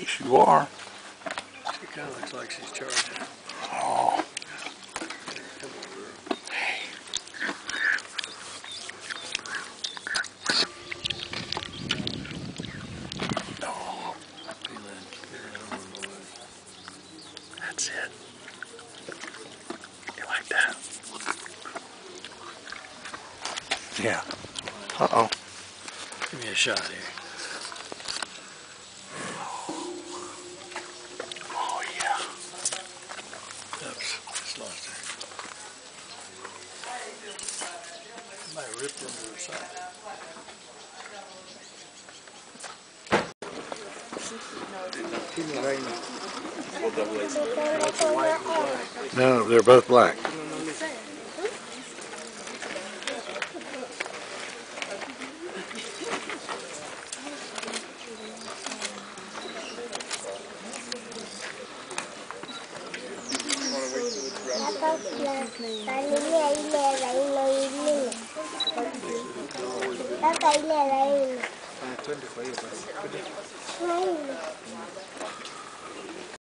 Yes, you are. She kind of looks like she's charging. Oh, Come on, girl. no. Feeling, feeling on the way. That's it. You like that? Yeah. Uh-oh. Give me a shot here. Somebody ripped into her side. No, they're both black. Kaka ile laini. Ah, twende kwa hiyo basi.